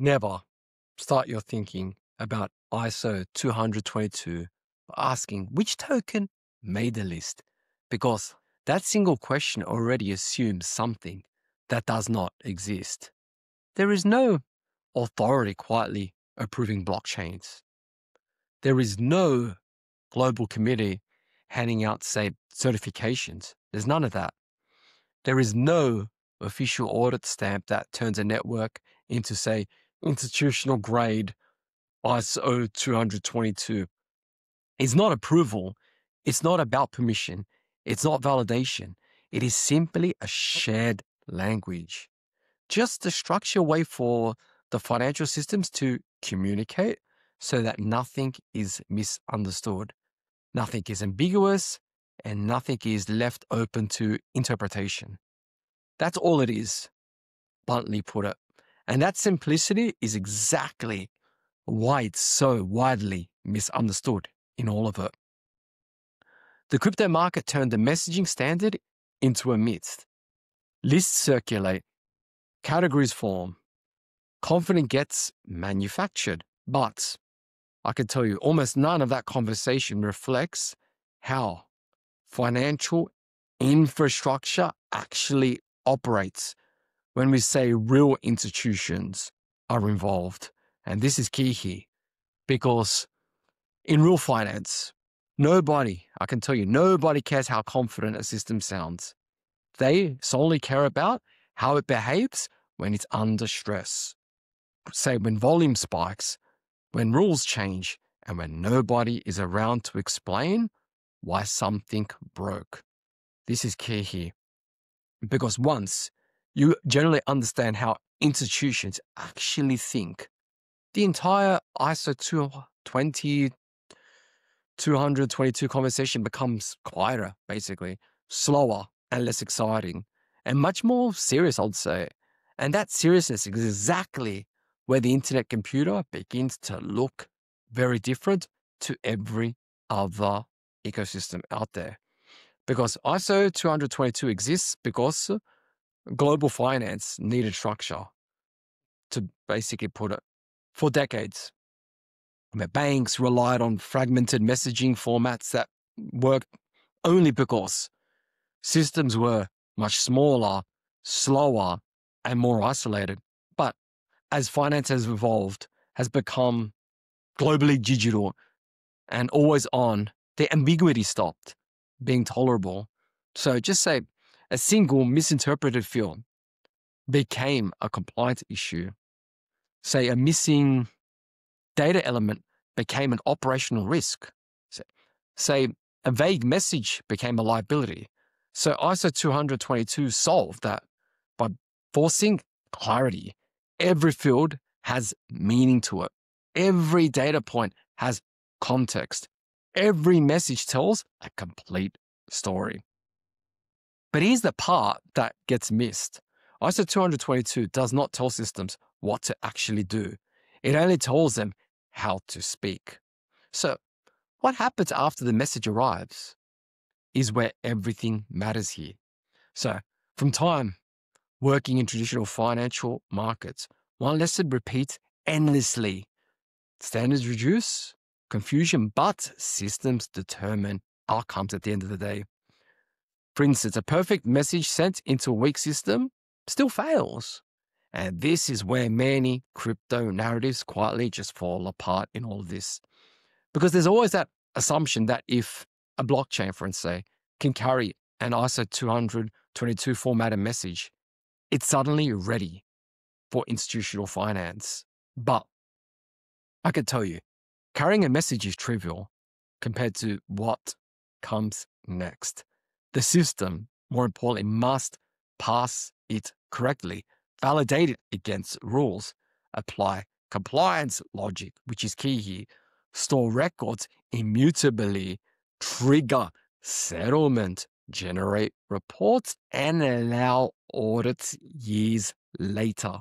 never start your thinking about ISO 222 by asking which token made the list, because that single question already assumes something that does not exist. There is no authority quietly approving blockchains. There is no global committee handing out, say, certifications. There's none of that. There is no official audit stamp that turns a network into, say, institutional grade ISO 222. It's not approval. It's not about permission. It's not validation. It is simply a shared language. Just the structure way for the financial systems to communicate so that nothing is misunderstood, nothing is ambiguous, and nothing is left open to interpretation. That's all it is, bluntly put it. And that simplicity is exactly why it's so widely misunderstood in all of it. The crypto market turned the messaging standard into a myth. Lists circulate, categories form, confidence gets manufactured. But I can tell you, almost none of that conversation reflects how financial infrastructure actually operates when we say real institutions are involved. And this is key here because in real finance, nobody, I can tell you, nobody cares how confident a system sounds. They solely care about how it behaves when it's under stress. Say, when volume spikes, when rules change, and when nobody is around to explain why something broke. This is key here. Because once you generally understand how institutions actually think, the entire ISO 220, 222 conversation becomes quieter, basically, slower and less exciting, and much more serious, I'd say. And that seriousness is exactly where the internet computer begins to look very different to every other ecosystem out there. Because ISO 222 exists because global finance needed structure to basically put it for decades. Where banks relied on fragmented messaging formats that worked only because systems were much smaller, slower, and more isolated. But as finance has evolved, has become globally digital and always on, the ambiguity stopped being tolerable. So just say a single misinterpreted field became a compliance issue. Say a missing data element became an operational risk. Say a vague message became a liability. So ISO 222 solved that by forcing clarity. Every field has meaning to it. Every data point has context. Every message tells a complete story. But here's the part that gets missed. ISO 222 does not tell systems what to actually do. It only tells them how to speak. So, what happens after the message arrives is where everything matters here. So, from time working in traditional financial markets, one lesson repeats endlessly. Standards reduce confusion, but systems determine outcomes at the end of the day. For instance, a perfect message sent into a weak system still fails. And this is where many crypto narratives quietly just fall apart in all of this. Because there's always that assumption that if a blockchain, for instance, can carry an ISO 222 formatted message, it's suddenly ready for institutional finance. But I could tell you, carrying a message is trivial compared to what comes next. The system, more importantly, must pass it correctly, validate it against rules, apply compliance logic, which is key here, store records immutably, trigger settlement, generate reports, and allow audits years later.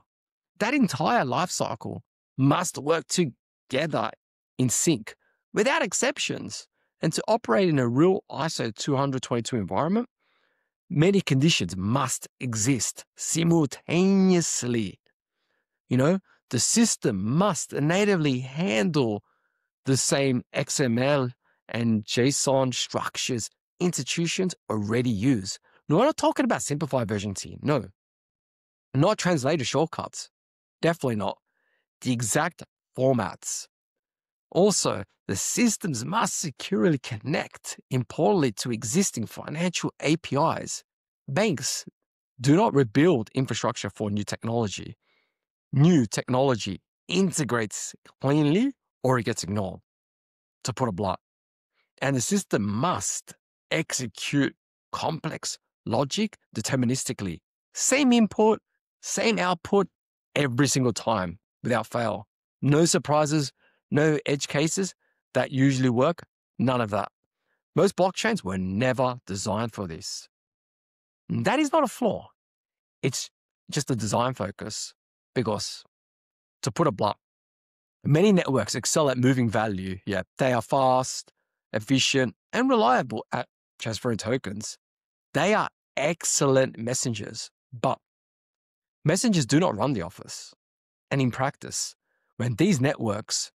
That entire life cycle must work together in sync without exceptions. And to operate in a real ISO 222 environment, many conditions must exist simultaneously. You know, the system must natively handle the same XML and JSON structures institutions already use. No, we're not talking about simplified versions here. No. Not translator shortcuts. Definitely not. The exact formats. Also, the systems must securely connect, importantly, to existing financial APIs. Banks do not rebuild infrastructure for new technology. New technology integrates cleanly or it gets ignored, to put it blunt. And the system must execute complex logic deterministically. Same input, same output every single time without fail. No surprises, no edge cases, that usually work. None of that. Most blockchains were never designed for this. That is not a flaw. It's just a design focus because, to put it blunt, many networks excel at moving value. Yeah, they are fast, efficient, and reliable at transferring tokens. They are excellent messengers, but messengers do not run the office. And in practice, when these networks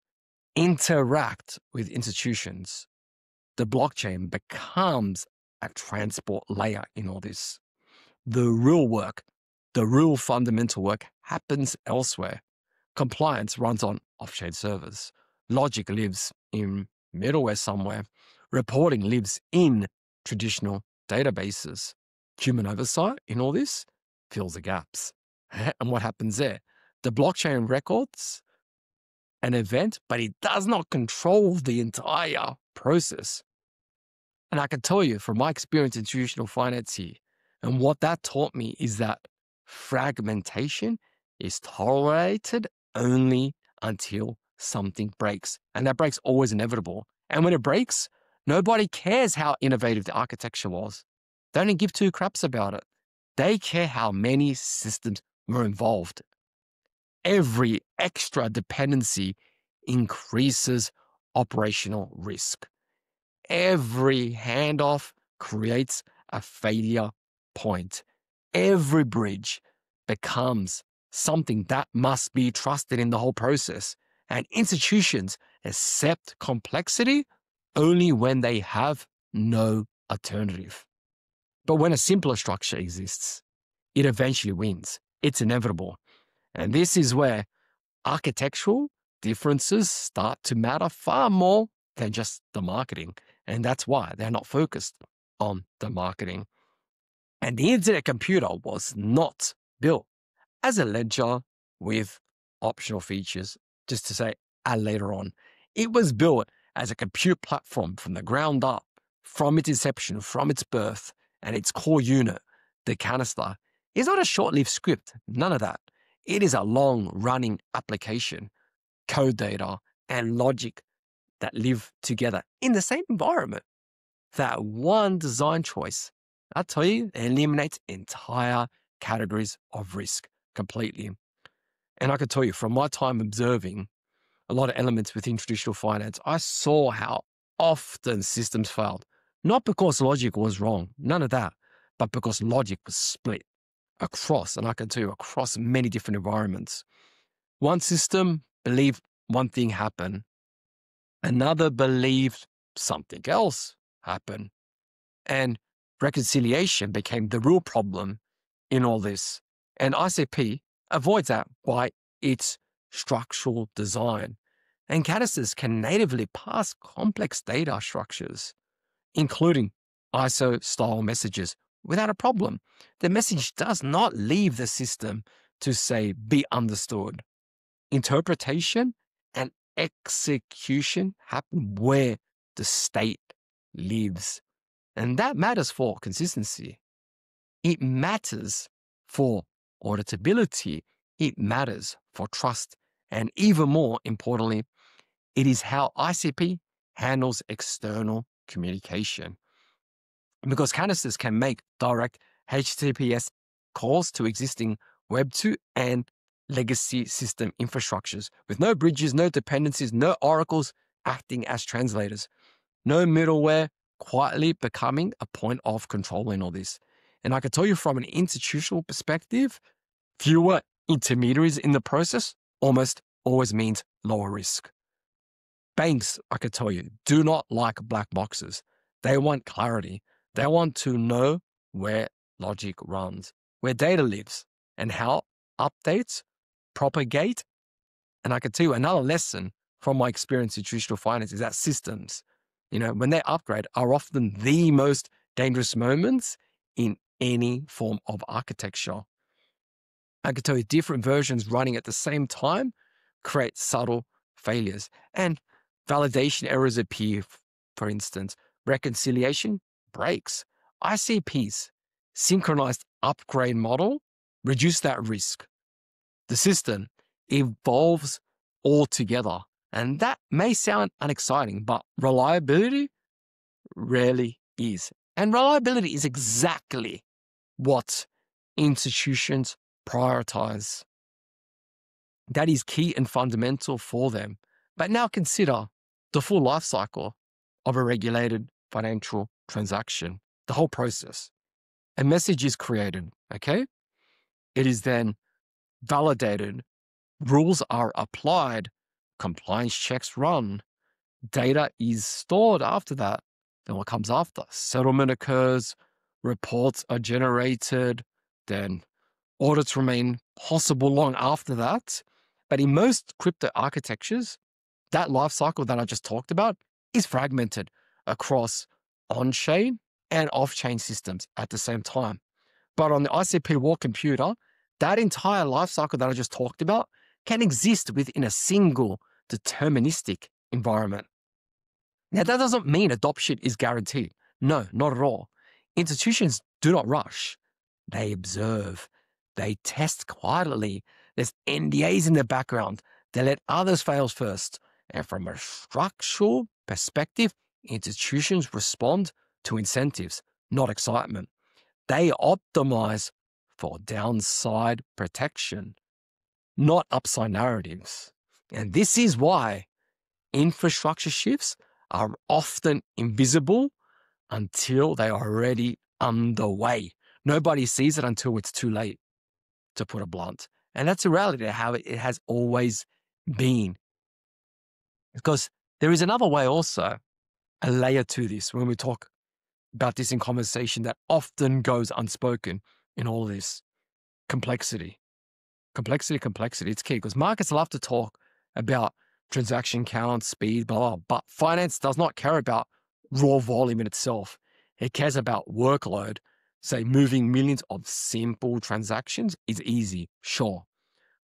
interact with institutions, the blockchain becomes a transport layer in all this. The real work, the real fundamental work happens elsewhere. Compliance runs on off-chain servers. Logic lives in middleware somewhere. Reporting lives in traditional databases. Human oversight in all this fills the gaps. And what happens there? The blockchain records an event, but it does not control the entire process. And I can tell you from my experience in traditional finance here, and what that taught me is that fragmentation is tolerated only until something breaks. And that breaks always inevitable. And when it breaks, nobody cares how innovative the architecture was. They don't give two craps about it. They care how many systems were involved every extra dependency increases operational risk. Every handoff creates a failure point. Every bridge becomes something that must be trusted in the whole process. And institutions accept complexity only when they have no alternative. But when a simpler structure exists, it eventually wins. It's inevitable. And this is where architectural differences start to matter far more than just the marketing. And that's why they're not focused on the marketing. And the internet computer was not built as a ledger with optional features, just to say uh, later on. It was built as a compute platform from the ground up, from its inception, from its birth, and its core unit, the canister, is not a short lived script, none of that. It is a long running application, code data, and logic that live together in the same environment. That one design choice, I tell you, eliminates entire categories of risk completely. And I can tell you from my time observing a lot of elements within traditional finance, I saw how often systems failed. Not because logic was wrong, none of that, but because logic was split across, and I can tell you across many different environments. One system believed one thing happened, another believed something else happened. And reconciliation became the real problem in all this. And ICP avoids that by its structural design. And canisters can natively pass complex data structures, including ISO style messages without a problem. The message does not leave the system to say, be understood. Interpretation and execution happen where the state lives. And that matters for consistency. It matters for auditability. It matters for trust. And even more importantly, it is how ICP handles external communication because canisters can make direct HTTPS calls to existing Web2 and legacy system infrastructures with no bridges, no dependencies, no oracles acting as translators, no middleware quietly becoming a point of control in all this. And I can tell you from an institutional perspective, fewer intermediaries in the process almost always means lower risk. Banks, I could tell you, do not like black boxes. They want clarity. They want to know where logic runs, where data lives, and how updates propagate. And I can tell you another lesson from my experience in traditional finance is that systems, you know, when they upgrade are often the most dangerous moments in any form of architecture. I can tell you different versions running at the same time create subtle failures and validation errors appear. For instance, reconciliation breaks. ICPs, synchronized upgrade model, reduce that risk. The system evolves altogether. And that may sound unexciting, but reliability rarely is. And reliability is exactly what institutions prioritize. That is key and fundamental for them. But now consider the full life cycle of a regulated financial transaction, the whole process. A message is created, okay? It is then validated, rules are applied, compliance checks run, data is stored after that. Then what comes after? Settlement occurs, reports are generated, then audits remain possible long after that. But in most crypto architectures, that life cycle that I just talked about is fragmented across on chain and off chain systems at the same time. But on the ICP World computer, that entire life cycle that I just talked about can exist within a single deterministic environment. Now, that doesn't mean adoption is guaranteed. No, not at all. Institutions do not rush, they observe, they test quietly. There's NDAs in the background. They let others fail first. And from a structural perspective, institutions respond to incentives, not excitement. They optimize for downside protection, not upside narratives. And this is why infrastructure shifts are often invisible until they are already underway. Nobody sees it until it's too late, to put it blunt. And that's a reality how it has always been. Because there is another way also, a layer to this when we talk about this in conversation that often goes unspoken in all this complexity. Complexity, complexity. It's key because markets love to talk about transaction count, speed, blah, blah, but finance does not care about raw volume in itself. It cares about workload. Say moving millions of simple transactions is easy, sure.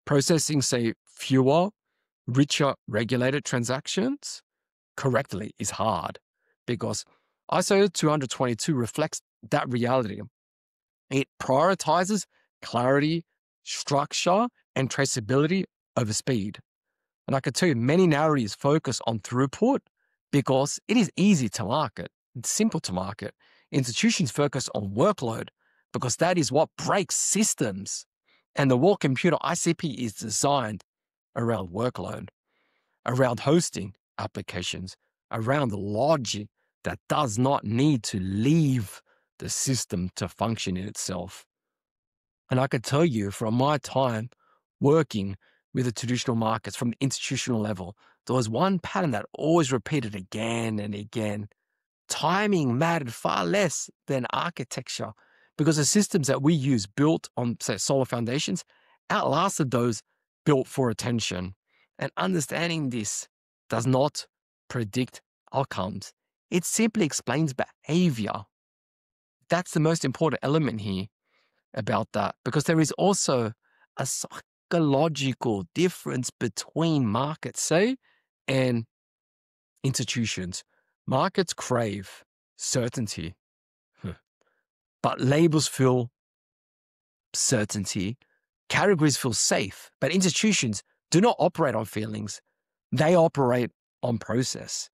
Processing, say, fewer, richer regulated transactions correctly is hard because ISO 222 reflects that reality. It prioritizes clarity, structure, and traceability over speed. And I can tell you, many narratives focus on throughput because it is easy to market, it's simple to market. Institutions focus on workload because that is what breaks systems. And the World Computer ICP is designed around workload, around hosting applications, around logic that does not need to leave the system to function in itself. And I can tell you from my time working with the traditional markets from the institutional level, there was one pattern that always repeated again and again. Timing mattered far less than architecture because the systems that we use built on, say, solar foundations outlasted those built for attention. And understanding this does not predict outcomes. It simply explains behavior. That's the most important element here about that, because there is also a psychological difference between markets, say, and institutions. Markets crave certainty, but labels feel certainty. Categories feel safe, but institutions do not operate on feelings. They operate on process.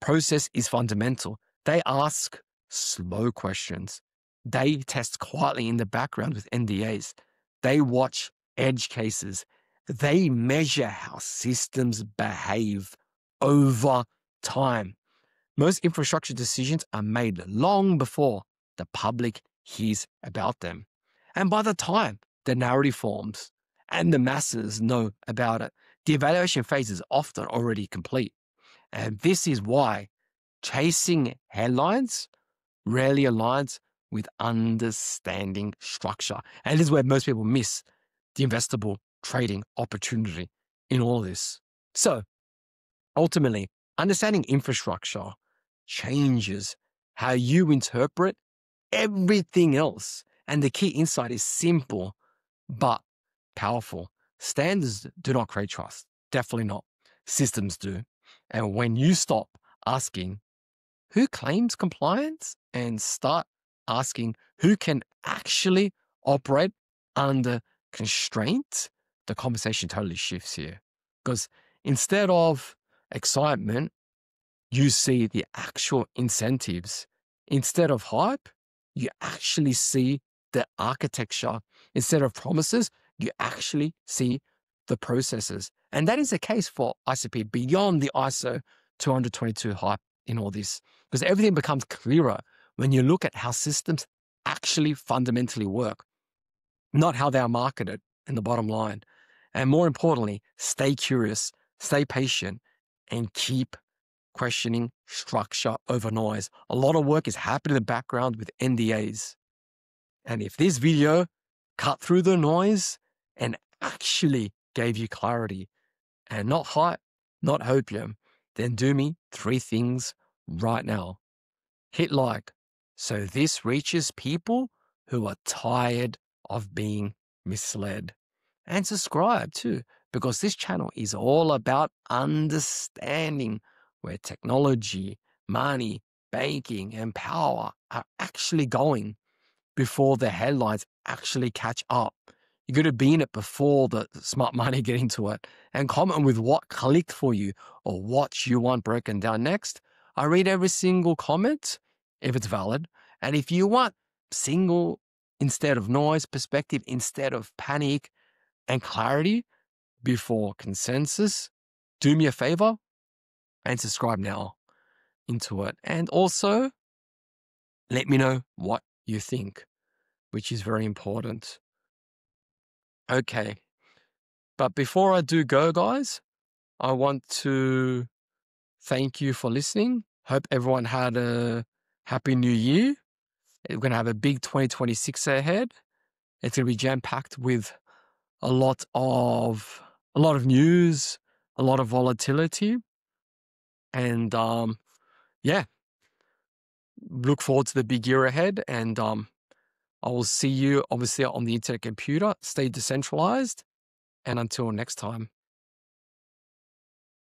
Process is fundamental. They ask slow questions. They test quietly in the background with NDAs. They watch edge cases. They measure how systems behave over time. Most infrastructure decisions are made long before the public hears about them. And by the time the narrative forms and the masses know about it. The evaluation phase is often already complete. And this is why chasing headlines rarely aligns with understanding structure. And this is where most people miss the investable trading opportunity in all this. So ultimately, understanding infrastructure changes how you interpret everything else. And the key insight is simple, but powerful. Standards do not create trust. Definitely not. Systems do. And when you stop asking who claims compliance and start asking who can actually operate under constraint, the conversation totally shifts here. Because instead of excitement, you see the actual incentives. Instead of hype, you actually see the architecture. Instead of promises, you actually see the processes. And that is the case for ICP beyond the ISO 222 hype in all this, because everything becomes clearer when you look at how systems actually fundamentally work, not how they are marketed in the bottom line. And more importantly, stay curious, stay patient, and keep questioning structure over noise. A lot of work is happening in the background with NDAs. And if this video cut through the noise and actually gave you clarity and not hype, not hopium, then do me three things right now. Hit like so this reaches people who are tired of being misled. And subscribe too, because this channel is all about understanding where technology, money, banking, and power are actually going before the headlines actually catch up. You got to be in it before the smart money get into it and comment with what clicked for you or what you want broken down next. I read every single comment if it's valid. And if you want single instead of noise perspective, instead of panic and clarity before consensus, do me a favor and subscribe now into it. And also let me know what you think, which is very important. Okay. But before I do go, guys, I want to thank you for listening. Hope everyone had a happy new year. We're going to have a big 2026 ahead. It's going to be jam packed with a lot of a lot of news, a lot of volatility, and um, yeah, look forward to the big year ahead. And um, I will see you obviously on the internet computer. Stay decentralized. And until next time.